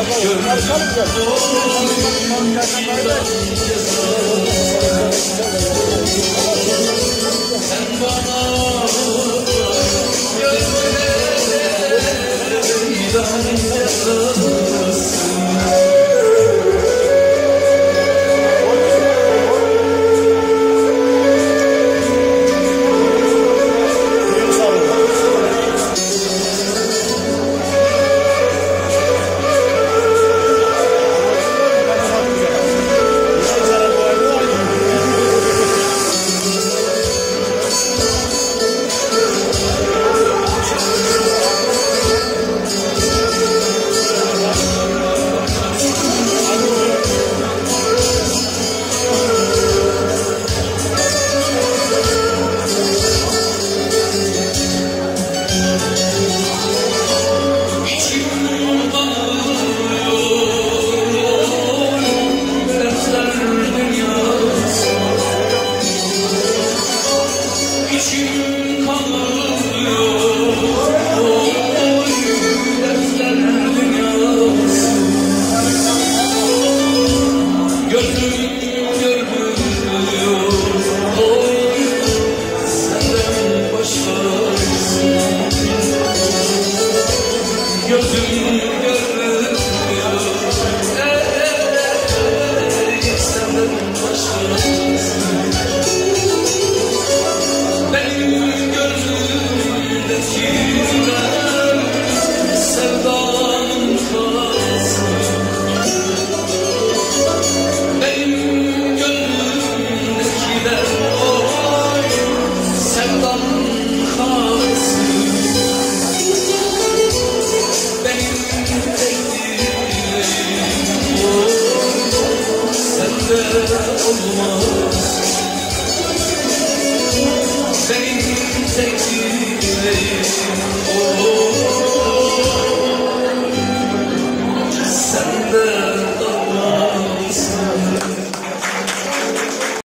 İçim Oh.